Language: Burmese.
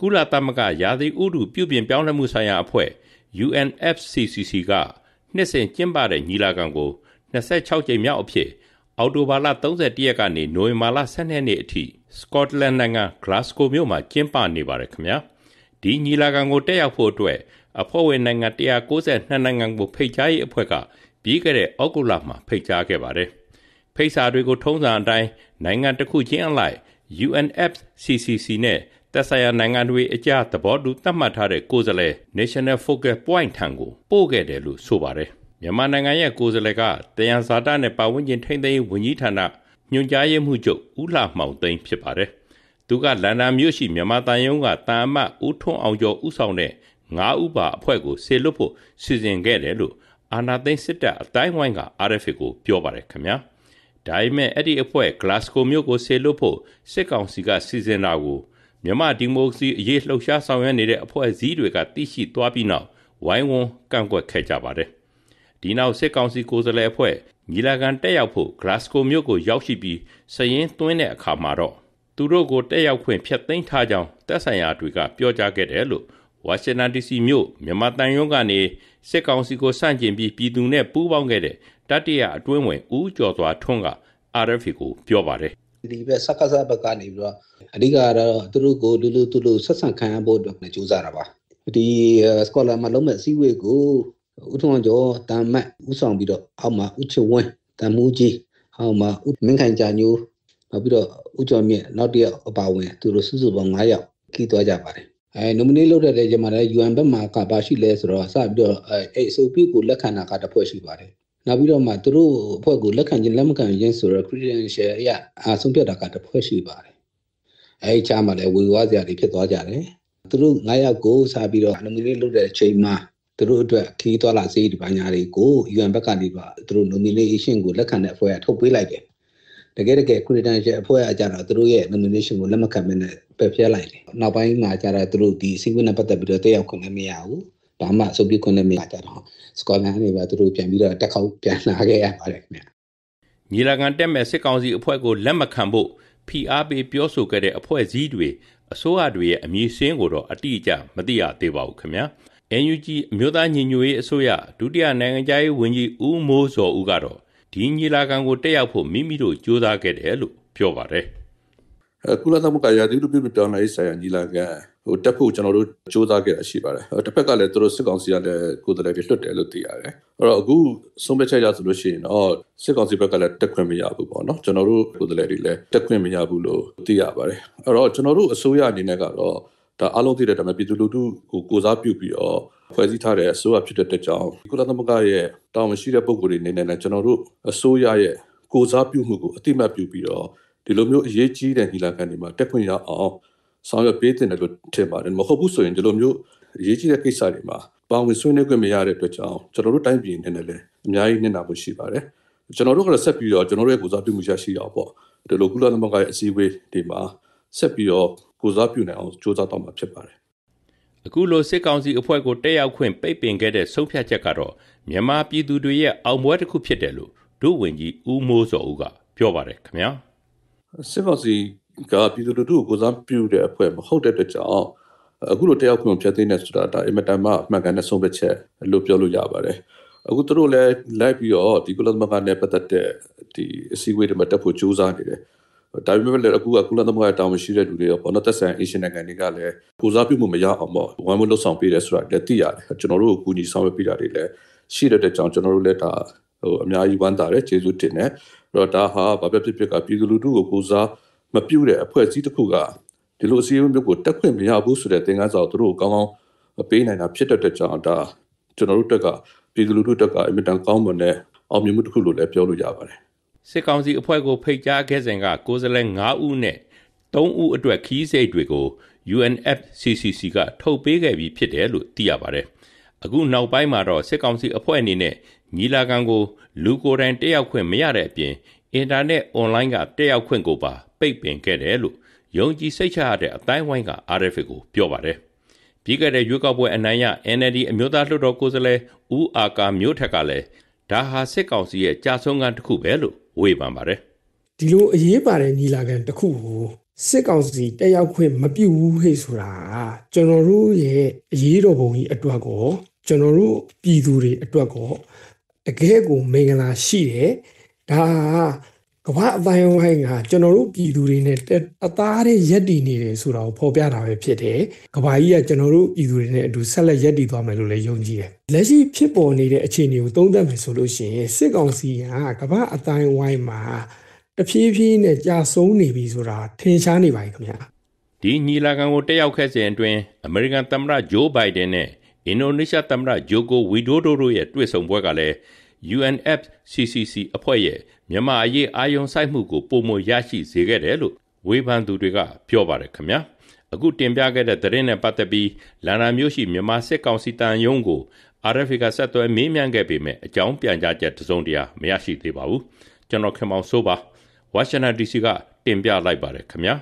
ကုလသမဂ္ဂရာသီဥတုပြုပြင်ပြောင်းလဲမှုဆိုင်ရာအဖွဲ့ UNFCCC ကနှစ်စဉ်ကျင်းပတဲ့ညီလာခံကို26ကြိမ်မြောက်အဖြစ်အော်တိုဘာလ31ရက်ကနေနိုဝင်ဘာလ12ရက်နေ့အထိစကော့တလန်နိုင်ငံဂလာစကိုမြို့မှာကျင်းပနေပါတယ်ခင်ဗျာဒီညီလာခံကိုတက်ရောက်ဖို့အတွက်အဖွဲ့ဝင်နိုင်ငံ192နိုင်ငံကိုဖိတ်ကြားရေးအဖွဲ့ကပြီးခဲ့တဲ့အောက်တိုဘာမှာဖိတ်ကြားခဲ့ပါတယ်ဖိတ်စာတွေကိုထုံးစံအတိုင်းနိုင်ငံတစ်ခုချင်းအလိုက် UNFCCC နဲ့ သက်ဆိုင်ရာနိုင်ငံတွေအကြားသဘောတူသတ်မှတ်ထားတဲ့ကိုယ်စားလှယ် National Focal Point ထံကိုပို့ခဲ့တယ်လို့ဆိုပါတယ်မြန်မာနိုင်ငံရဲ့ကိုယ်စားလှယ်ကတယံဇာတနဲ့ပတ်ဝန်းကျင်ထိန်းသိမ်းရေးဝန်ကြီးဌာနညွှန်ကြားရေးမှူးချုပ်ဦးလှမောင်သိန်းဖြစ်ပါတယ်။သူကလန်ဒန်မြို့ရှိမြန်မာတန်ယုံကတာအမတ်ဦးထွန်းအောင်ကျော်ဦးဆောင်တဲ့9ဦးပါအဖွဲ့ကိုဆေလွတ်ဖို့စီစဉ်ခဲ့တယ်လို့အာနာသိန်းစစ်တပ်အတိုင်းဝိုင်းက RFA ကိုပြောပါတယ်ခင်ဗျာ။ဒါပေမဲ့အဲ့ဒီအဖွဲ့ Glasgow မြို့ကိုဆေလွတ်ဖို့စစ်ကောင်စီကစီစဉ်တာကို မြန်မာဒီမိုကရေစီအရေးလှုပ်ရှားဆောင်ရွက်နေတဲ့အဖွဲ့အစည်းတွေကသိရှိသွားပြီးနောက်ဝိုင်းဝန်းကန့်ကွက်ခဲ့ကြပါတယ်။ဒီနောက်စစ်ကောင်စီကိုယ်စားလှယ်အဖွဲ့ညီလာခံတက်ရောက်ဖို့ Glasgow မြို့ကိုရောက်ရှိပြီးစရင်သွင်းတဲ့အခါမှာတော့သူတို့ကိုတက်ရောက်ခွင့်ဖျက်သိမ်းထားကြောင်းတပ်ဆိုင်ရာတွေကပြောကြားခဲ့တယ်လို့ဝါရှင်တန် DC မြို့မြန်မာတန်ရုံးကနေစစ်ကောင်စီကိုစန့်ကျင်ပြီးပြည်သူနဲ့ပူးပေါင်းခဲ့တဲ့တတိယအတွင်းဝင်ဦးကျော်စွာထွန်းက RFA ကိုပြောပါတယ် ဒီဘက်စကားစားဘက်ကနေပြီးတော့အဓိကတော့သူတို့ကိုလူလူသူလူဆက်ဆံခံရဖို့အတွက်ကြိုးစားတာပါဒီစကောလာမှာလုံးမဲ့အစည်းအဝေးကိုဥထုံကျော်တာမတ်ဥဆောင်ပြီးတော့အောက်မှာဥချဝင်းတမူကြီးအောက်မှာဥမင်းခိုင်ကြညိုးနောက်ပြီးတော့ဥကျော်မြင့်နောက်တစ်ယောက်အပါဝင်သူတို့စုစုပေါင်း9ယောက်ခီးသွားကြပါတယ်အဲ nominate လုပ်တဲ့ကြမှာလည်း UN ဘက်မှာကပါရှိလဲဆိုတော့စပြီးတော့အဲ SOP ကိုလက်ခံတာကတစ်ဖွဲ့ရှိပါတယ် နောက်ပြီးတော့မှသူတို့အဖွဲ့ကိုလက်ခံခြင်းလက်မခံခြင်းဆိုတော့ credential အရအဆုံးဖြတ်တာကတစ်ဖွဲ့ရှိပါတယ်အဲဒီချာမှာလည်းဝေဝါးစရာတွေဖြစ်သွားကြတယ်သူတို့9ယောက်ကိုစပြီးတော့ nominate လုပ်တဲ့အချိန်မှာသူတို့အတွက်ခီးသွားလာစေးဒီပညာတွေကို UN ဘက်ကနေပါသူတို့ nomination ကိုလက်ခံတဲ့အဖွဲ့ကထုတ်ပေးလိုက်တယ်တကယ်တကယ် credential အဖွဲ့အကြတော့သူတို့ရဲ့ nomination ကိုလက်မခံမနဲ့ပယ်ဖျက်လိုက်တယ်နောက်ပိုင်းမှာကျတော့သူတို့ဒီစီးပွားနဲ့ပတ်သက်ပြီးတော့တက်ရောက်ခွင့်လည်းမရဘူး ဘာမှအဆိုပြုခွင့်လည်းမရကြတော့စကောလန်ကနေပါသူတို့ပြန်ပြီးတော့တက်ခေါက်ပြန်လာခဲ့ရပါတယ်ခင်ဗျညီလာခံတက်မဲ့စစ်ကောင်စီအဖွဲ့ကိုလက်မခံဖို့ဖိအားပေးပြောဆိုခဲ့တဲ့အဖွဲ့အစည်းတွေအစိုးရတွေရဲ့အမည်စင်းကိုတော့အတိအကျမသိရသေးပါဘူးခင်ဗျာ NUG အမျိုးသားညီညွတ်ရေးအစိုးရဒုတိယနိုင်ငံခြားရေးဝန်ကြီးဦးမိုးစောဦးကတော့ဒီညီလာခံကိုတက်ရောက်ဖို့မိမိတို့ကြိုးစားခဲ့တယ်လို့ပြောပါတယ်ကုလသမဂ္ဂရာသီဥတုပြုပြောင်းလဲရေးဆိုင်ရာညီလာခံ ဟိုတက်ဖို့ကျွန်တော်တို့စ조사ခဲ့တာရှိပါတယ်တစ်ဖက်ကလည်းသူတို့စစ်ကောင်စီကလည်းကိုယ်တိုင်တွေလွတ်တယ်လို့သိရတယ်အဲ့တော့အခုဆုံးဖြတ်ချက်ရဆိုလို့ရှိရင်တော့စစ်ကောင်စီဘက်ကလည်းတက်ခွင့်မရဘူးပေါ့နော်ကျွန်တော်တို့ကိုယ်တိုင်တွေလည်းတက်ခွင့်မရဘူးလို့သိရပါတယ်အဲ့တော့ကျွန်တော်တို့အစိုးရအနေနဲ့ကတော့ဒါအလုံးသိတဲ့ဒါပေမဲ့ပြည်သူလူထုကိုကိုစားပြုပြီးတော့ဖွဲ့စည်းထားတဲ့အစိုးရဖြစ်တဲ့တက်ကြောင်ကုလသမဂ္ဂရဲ့တာဝန်ရှိတဲ့ပုဂ္ဂိုလ်တွေအနေနဲ့ကျွန်တော်တို့အစိုးရရဲ့ကိုစားပြုမှုကိုအတိမတ်ပြုပြီးတော့ဒီလိုမျိုးအရေးကြီးတဲ့ညီလာခံတွေမှာတက်ခွင့်ရအောင် ဆောင်ရွက်ပေးတင်တယ်လို့ထင်ပါတယ်မဟုတ်ဘူးဆိုရင်ဒီလိုမျိုးအရေးကြီးတဲ့ကိစ္စတွေမှာပါဝင်ဆွေးနွေးခွင့်မရတဲ့အတွက်ကြောင့်ကျွန်တော်တို့တိုင်းပြည်နေနဲ့လည်းအများကြီးနစ်နာမှုရှိပါတယ်ကျွန်တော်တို့ကလည်းဆက်ပြီးတော့ကျွန်တော်တို့ရဲ့ကိုစားပြုမှုရရှိအောင်ပေါ့ဒီလိုကုလသမဂ္ဂရဲ့အစည်းအဝေးတွေမှာဆက်ပြီးတော့ကိုစားပြုနိုင်အောင်စ조사တော့မှာဖြစ်ပါတယ်အခုလိုစစ်ကောင်စီအဖွဲ့ကိုတက်ရောက်ခွင့်ပိတ်ပင်ခဲ့တဲ့ဆုံးဖြတ်ချက်ကတော့မြန်မာပြည်သူတွေရဲ့အောင်ပွဲတစ်ခုဖြစ်တယ်လို့ဒုဝန်ကြီးဦးမိုးစောဦးကပြောပါတယ်ခင်ဗျာစစ်ကောင်စီ ကပြည်သူလူထုကိုကိုစားပြုတဲ့အဖွဲ့မဟုတ်တဲ့အတွက်ကြောင့်အခုလိုတယောက်ခွင့်ဖြတ်သိမ်းနေဆိုတာဒါအင်မတန်မှအမှန်ကန်တဲ့ဆုံးဖြတ်ချက်လို့ပြောလို့ရပါတယ်အခုသူတို့လည်းလိုက်ပြီးတော့ဒီကုလသမဂ္ဂနဲ့ပတ်သက်တဲ့ဒီအစည်းအဝေးတွေမှာတက်ဖို့ကြိုးစားနေတယ်ဒါပေမဲ့လည်းအခုကကုလသမဂ္ဂတာဝန်ရှိတဲ့လူတွေရောပေါ်တော့သက်ဆိုင်အေရှင်နိုင်ငံတွေကလည်းကိုစားပြုမှုမရအောင်ပေါ့ဝမ်းမလို့ဆောင်ပေးတယ်ဆိုတာလည်းသိရတယ်ကျွန်တော်တို့ကိုကူညီဆောင်ရွက်ပေးတာတွေလည်းရှိတဲ့ကြောင့်ကျွန်တော်တို့လည်းဒါဟိုအများကြီးဝမ်းသာတယ်ကျေးဇူးတင်တယ်အဲ့တော့ဒါဟာဘာပဲဖြစ်ဖြစ်ကပြည်သူလူထုကိုကိုစား မပြုတ်တဲ့အဖွဲ့အစည်းတစ်ခုကဒီလိုအစည်းအဝေးမျိုးကိုတက်ခွင့်မရဘူးဆိုတဲ့သင်ခန်းစာကိုသူတို့ကောင်းကောင်းပေးနိုင်တာဖြစ်တဲ့ကြောင့်ဒါကျွန်တော်တို့တက်ကပြည်သူလူထုတက်ကအင်မတန်ကောင်းမွန်တဲ့အောင်မြင်မှုတစ်ခုလို့လည်းပြောလို့ရပါတယ်စစ်ကောင်စီအဖွဲ့ကိုဖိတ်ကြားခဲ့စဉ်ကကိုယ်စားလှယ်9ဦးနဲ့3ဦးအတွက်ခီးစိတ်တွေကို UNFCCC ကထုတ်ပေးခဲ့ပြီးဖြစ်တယ်လို့သိရပါတယ်အခုနောက်ပိုင်းမှာတော့စစ်ကောင်စီအဖွဲ့အနေနဲ့ညီလာခံကိုလူကိုယ်တိုင်တက်ရောက်ခွင့်မရတဲ့အပြင် အင်တာနက်အွန်လိုင်းကတက်ရောက်ခွင့်ကိုပါပိတ်ပင်ခဲ့တယ်လို့ယုံကြည်စိတ်ချရတဲ့အတိုင်းဝိုင်းက RFA ကိုပြောပါတယ်။ပြီးခဲ့တဲ့ရွေးကောက်ပွဲအနိုင်ရ NLD အမျိုးသားလွှတ်တော်ကိုယ်စားလှယ်ဦးအာကာမျိုးထက်ကလည်းဒါဟာစစ်ကောင်စီရဲ့ကြာဆုံးကတစ်ခုပဲလို့ဝေဖန်ပါတယ်။ဒီလိုအရေးပါတဲ့ညီလာခံတစ်ခုကိုစစ်ကောင်စီတက်ရောက်ခွင့်မပြုဘူးဟဲ့ဆိုတာကျွန်တော်တို့ရဲ့အရေးတော်ပုံကြီးအတွက်ကိုကျွန်တော်တို့ပြည်သူတွေအတွက်ကိုတကယ်ကိုမင်္ဂလာရှိတယ် ဒါကဘာအတိုင်းဝိုင်းကကျွန်တော်တို့ပြည်သူတွေနဲ့အသားတဲ့ရက်တည်နေတယ်ဆိုတာကိုဖော်ပြတာပဲဖြစ်တယ်ကဘာကြီးကကျွန်တော်တို့ပြည်သူတွေနဲ့အတူဆက်လက်ရက်တည်သွားမယ်လို့လည်းယုံကြည်တယ်လက်ရှိဖြစ်ပေါ်နေတဲ့အခြေအနေကိုသုံးသပ်မယ်ဆိုလို့ရှိရင်စစ်ကောင်စီကကဘာအတိုင်းဝိုင်းမှာတဖြည်းဖြည်းနဲ့ကြာဆုံးနေပြီဆိုတာထင်ရှားနေပါ යි ခင်ဗျာဒီညီလာခံကိုတက်ရောက်ခဲ့စဉ်အတွင်းအမေရိကန်သမ္မတဂျိုးဘိုင်ဒန်နဲ့အင်ဒိုနီးရှားသမ္မတဂျိုကိုဝီဒိုဒိုတို့ရဲ့တွေ့ဆုံပွဲကလည်း UNFCCC အဖွဲ့ရဲ့မြန်မာအရေးအာရုံစိုက်မှုကိုပုံမရရှိစေခဲ့တယ်လို့ဝေဖန်သူတွေကပြောပါတယ်ခင်ဗျာအခုတင်ပြခဲ့တဲ့သတင်းနဲ့ပတ်သက်ပြီးလန်နာမျိုးရှိမြန်မာစစ်ကောင်စီတန်ယုံကို RFA ကဆက်သွယ်မေးမြန်းခဲ့ပေမဲ့အကြောင်းပြန်ကြားချက်တစုံတရာမရရှိသေးပါဘူးကျွန်တော်ခင်မောင်စိုးပါဝါရှင်တန် DC ကတင်ပြလိုက်ပါတယ်ခင်ဗျာ